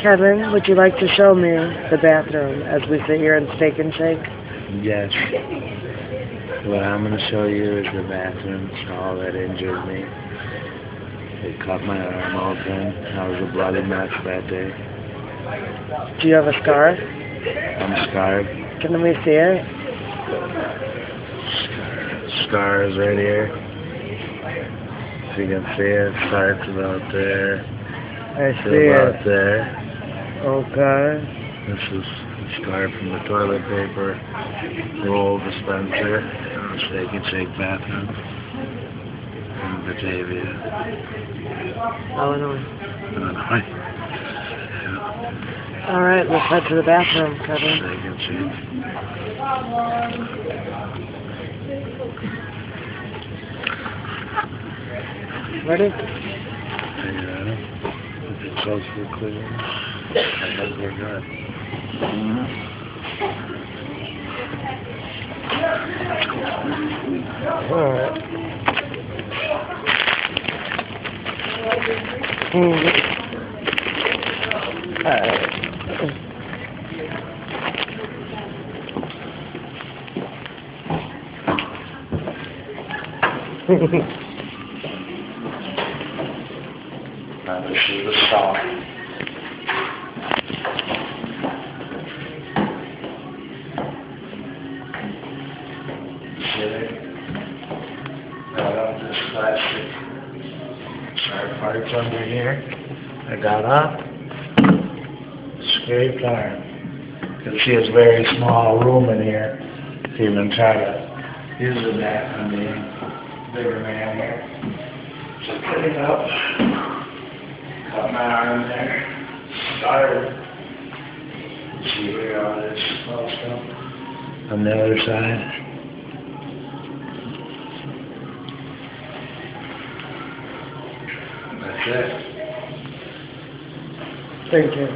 Kevin, would you like to show me the bathroom as we sit here and Steak and Shake? Yes. What I'm going to show you is the bathroom stall that injured me. It cut my arm open. I was a bloody mess that day. Do you have a scar? I'm scarred. Can we see it? Scars right here. If you can see it, starts about there. I see about it. there. Okay. This is a scar from the toilet paper roll dispenser in the steak and shake bathroom in Batavia, oh, Illinois. Illinois. All right, let's head to the bathroom, Steak Kevin. and shake. Ready? Yeah. If it's close for clear, I think we're good. All right. Mm. All right. Now this is the uh, this plastic. Sharp parts under here. I got up. Scraped iron. You can see it's very small room in here. To even try to use the bathroom, the bigger man here. So put it up. Cut my arm there. Started. See where all this small stuff. On the other side. That's it. Thank you.